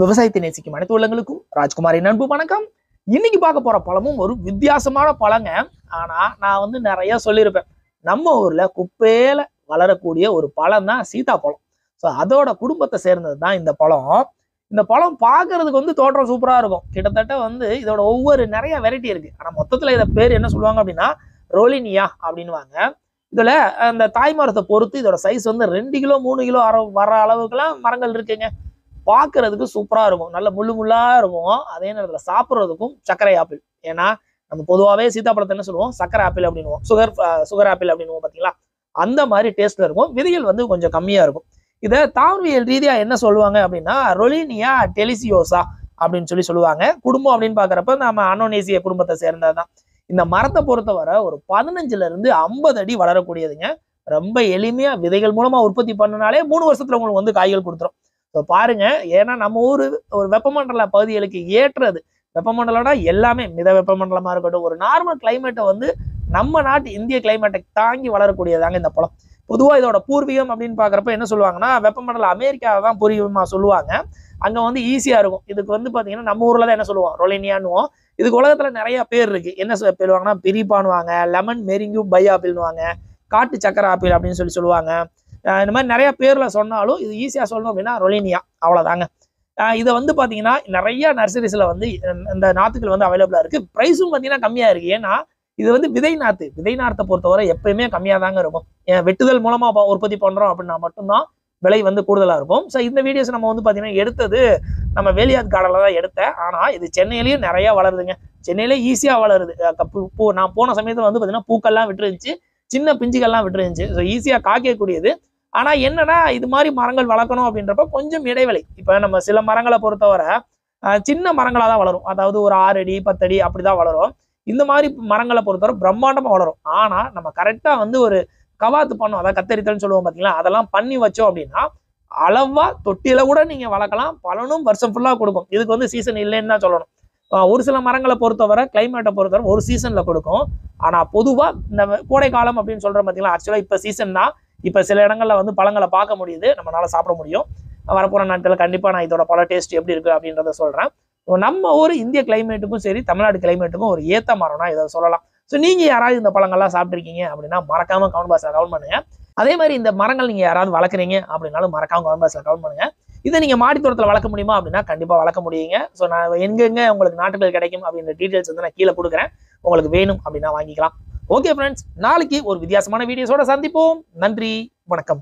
விவசாயத்தை நேசிக்கும் அனைத்து உள்ளங்களுக்கும் ராஜ்குமாரின் அன்பு வணக்கம். இன்னைக்கு பார்க்க போற பழமும் ஒரு வித்தியாசமான பழங்க. ஆனா நான் வந்து நிறைய சொல்லியிருப்பேன். நம்ம ஊர்ல குப்பையில வளரக்கூடிய ஒரு பழம் தான் சீதாப்பழம் ஸோ அதோட குடும்பத்தை சேர்ந்தது தான் இந்த பழம். இந்த பழம் பார்க்கறதுக்கு வந்து தோற்றம் சூப்பரா இருக்கும். கிட்டத்தட்ட வந்து இதோட ஒவ்வொரு நிறைய வெரைட்டி இருக்கு. ஆனா மொத்தத்துல இதை பேர் என்ன சொல்லுவாங்க அப்படின்னா ரோலினியா அப்படின்னுவாங்க. இதுல அந்த தாய் மரத்தை பொறுத்து இதோட சைஸ் வந்து ரெண்டு கிலோ மூணு கிலோ அர வர அளவுக்குலாம் மரங்கள் இருக்குங்க. பார்க்கறதுக்கு சூப்பராக இருக்கும். நல்ல முள்ளு முள்ளாக இருக்கும். அதே நேரத்தில் சாப்பிட்றதுக்கும் சர்க்கரை ஆப்பிள். ஏன்னா நம்ம பொதுவாகவே சீதாப்பழத்தை என்ன சொல்லுவோம்? சர்க்கரை ஆப்பிள் அப்படின்வோம் சுகர் சுகர் ஆப்பிள் அப்படின்வோம் பார்த்தீங்களா அந்த மாதிரி டேஸ்ட்ல இருக்கும். விதைகள் வந்து கொஞ்சம் கம்மியாக இருக்கும். இதை தாவரவியல் ரீதியாக என்ன சொல்லுவாங்க அப்படின்னா ரொலினியா டெலிசியோசா அப்படின்னு சொல்லி சொல்லுவாங்க. குடும்பம் அப்படின்னு பார்க்குறப்ப நம்ம அனோனேசிய குடும்பத்தை சேர்ந்ததுதான். இந்த மரத்தை பொறுத்தவரை ஒரு பதினஞ்சுல இருந்து ஐம்பது அடி வளரக்கூடியதுங்க. ரொம்ப எளிமையாக விதைகள் மூலமாக உற்பத்தி பண்ணனாலே மூணு வருஷத்துல உங்களுக்கு வந்து காய்கள் கொடுத்துரும். இப்போ பாருங்க ஏன்னா நம்ம ஊர் ஒரு வெப்பமண்டல பகுதிகளுக்கு ஏற்றது. வெப்பமண்டலம்னா எல்லாமே மித வெப்பமண்டலமா இருக்கட்டும். ஒரு நார்மல் கிளைமேட்டை வந்து நம்ம நாட்டு இந்திய கிளைமேட்டை தாங்கி வளரக்கூடியதாங்க இந்த பழம் பொதுவாக இதோட பூர்வீகம் அப்படின்னு பார்க்குறப்ப என்ன சொல்லுவாங்கன்னா வெப்பமண்டல அமெரிக்காவை தான் பூர்வீகமாக சொல்லுவாங்க. அங்கே வந்து ஈஸியாக இருக்கும். இதுக்கு வந்து பார்த்தீங்கன்னா நம்ம ஊரில் தான் என்ன சொல்லுவோம்? ரொலினியான்னுவோம் இதுக்கு உலகத்தில் நிறைய பேர் இருக்கு. என்ன சொல்லுவாங்கன்னா பிரிப்பானுவாங்க லெமன் மெரிங்கு பை ஆப்பிள்னுவாங்க காட்டு சக்கரை ஆப்பிள் அப்படின்னு சொல்லி சொல்லுவாங்க. இந்த மாதிரி நிறைய பேர்ல சொன்னாலும் இது ஈஸியாக சொல்லணும் அப்படின்னா ரொலினியா. அவ்வளோதாங்க இதை வந்து பார்த்தீங்கன்னா நிறைய நர்சரிஸில் வந்து இந்த- நாற்றுகள் வந்து அவைலபிளாக இருக்கு. ப்ரைஸும் பார்த்தீங்கன்னா கம்மியாக இருக்கு. ஏன்னா இது வந்து விதை நாற்று விதை நார்த்தை பொறுத்தவரை எப்பயுமே கம்மியாக தாங்க இருக்கும். வெட்டுதல் மூலமாக உற்பத்தி பண்ணுறோம் அப்படின்னா மட்டும்தான் விலை வந்து கூடுதலாக இருக்கும். ஸோ இந்த வீடியோஸ் நம்ம வந்து பார்த்தீங்கன்னா எடுத்தது நம்ம வேலியாத் கார்டனில் தான் எடுத்தேன். ஆனால் இது சென்னையிலையும் நிறையா வளருதுங்க. சென்னையிலே ஈஸியாக வளருது. பூ- பூ நான் போன சமயத்தில் வந்து பார்த்தீங்கன்னா பூக்கள்லாம் விட்டுருந்துச்சு. சின்ன பிஞ்சுகள்லாம் விட்டுருந்துச்சு. ஸோ ஈஸியாக காய்க்கக்கூடியது. ஆனால் என்னன்னா இது மாதிரி மரங்கள் வளர்க்கணும் அப்படின்றப்ப கொஞ்சம் இடைவெளி. இப்போ நம்ம சில மரங்களை பொறுத்தவரை சின்ன மரங்களாக தான் வளரும். அதாவது ஒரு ஆறு அடி பத்தடி அப்படி தான் வளரும். இந்த மாதிரி மரங்களை பொறுத்தவரை பிரம்மாண்டமாக வளரும். ஆனால் நம்ம கரெக்டாக வந்து ஒரு கவாத்து பண்ணோம். அதாவது கத்தரித்தல்னு சொல்லுவோம் பார்த்தீங்களா அதெல்லாம் பண்ணி வச்சோம் அப்படின்னா அளவா தொட்டியில கூட நீங்க வளர்க்கலாம். பலனும் வருஷம் ஃபுல்லாக கொடுக்கும். இதுக்கு வந்து சீசன் இல்லைன்னு தான் சொல்லணும். ஒரு சில மரங்களை பொறுத்தவரை கிளைமேட்டை பொறுத்தவரை ஒரு சீசன்ல கொடுக்கும். ஆனா பொதுவா இந்த கோடை காலம் அப்படின்னு சொல்றோம் பார்த்தீங்களா ஆக்சுவலா இப்போ சீசன் தான். இப்ப சில இடங்கள்ல வந்து பழங்களை பார்க்க முடியுது. நம்மளால் சாப்பிட முடியும். வரப்போற நாட்கள் கண்டிப்பா நான் இதோட பழ டேஸ்ட் எப்படி இருக்கு அப்படின்றத சொல்றேன். நம்ம ஊர் இந்திய கிளைமேட்டுக்கும் சரி தமிழ்நாடு கிளைமேட்டுக்கும் ஒரு ஏத்த மரம்னா இதை சொல்லலாம். ஸோ நீங்க யாராவது இந்த பழங்கள்லாம் சாப்பிட்ருக்கீங்க அப்படின்னா மறக்காம கவுன் பாக்ஸ்ல கமெண்ட் பண்ணுங்க. அதே மாதிரி இந்த மரங்கள் நீங்க யாராவது வளர்க்குறீங்க அப்படின்னாலும் மறக்காம கவுன் பாக்ஸ்ல கமெண்ட் பண்ணுங்க. இதை நீங்க மாடித்தோட்டத்தில் வளர்க்க முடியுமா அப்படின்னா கண்டிப்பா வளர்க்க முடியுங்க. ஸோ நான் எங்கெங்க உங்களுக்கு நாட்டுகள் கிடைக்கும் அப்படின்ற டீட்டெயில்ஸ் வந்து நான் கீழே கொடுக்குறேன். உங்களுக்கு வேணும் அப்படின்னா வாங்கிக்கலாம். ஓகே ஃப்ரெண்ட்ஸ் நாளைக்கு ஒரு வித்தியாசமான வீடியோஸோட சந்திப்போம். நன்றி. வணக்கம்.